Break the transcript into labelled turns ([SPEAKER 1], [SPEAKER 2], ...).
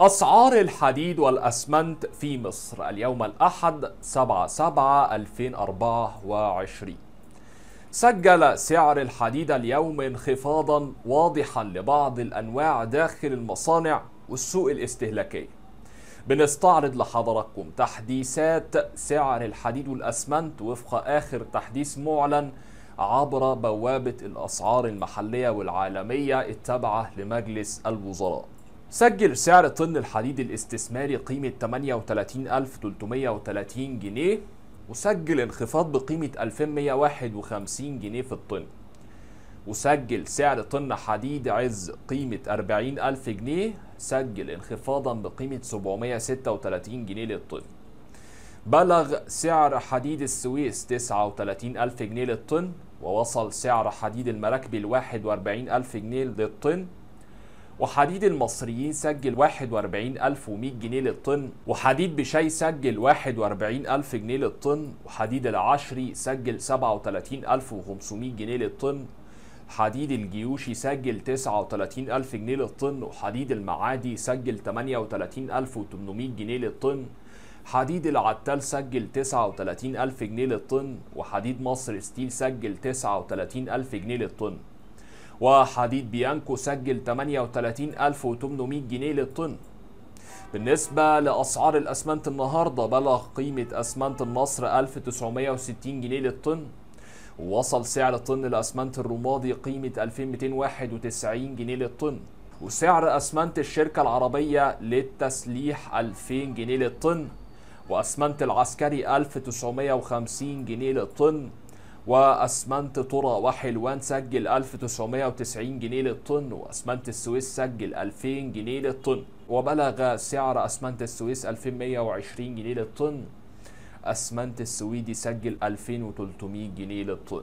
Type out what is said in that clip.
[SPEAKER 1] أسعار الحديد والأسمنت في مصر اليوم الأحد 7 7 2024 سجل سعر الحديد اليوم انخفاضا واضحا لبعض الأنواع داخل المصانع والسوق الاستهلاكية. بنستعرض لحضراتكم تحديثات سعر الحديد والأسمنت وفق آخر تحديث معلن عبر بوابة الأسعار المحلية والعالمية التابعة لمجلس الوزراء. سجل سعر طن الحديد الاستثماري قيمة 38330 جنيه وسجل انخفاض بقيمة 2151 جنيه في الطن. وسجل سعر طن حديد عز قيمة 40000 جنيه سجل انخفاضا بقيمة 736 جنيه للطن. بلغ سعر حديد السويس 39000 جنيه للطن ووصل سعر حديد المراكب ل 41000 جنيه للطن. وحديد المصريين سجل 41100 جنيه للطن وحديد بشاي سجل 41000 جنيه للطن وحديد العشري سجل 37500 جنيه للطن حديد الجيوشي سجل 39000 جنيه للطن وحديد المعادي سجل 38800 جنيه للطن حديد العتال سجل 39000 جنيه للطن وحديد مصر ستيل سجل 39000 جنيه للطن. وحديد بيانكو سجل 38800 جنيه للطن. بالنسبة لأسعار الأسمنت النهاردة بلغ قيمة أسمنت النصر 1960 جنيه للطن. ووصل سعر طن الأسمنت الرمادي قيمة 2291 جنيه للطن. وسعر أسمنت الشركة العربية للتسليح 2000 جنيه للطن. وأسمنت العسكري 1950 جنيه للطن. وأسمنت طرى وحلوان سجل 1990 جنيه للطن وأسمنت السويس سجل 2000 جنيه للطن وبلغ سعر أسمنت السويس 2120 جنيه للطن أسمنت السويدي سجل 2300 جنيه للطن.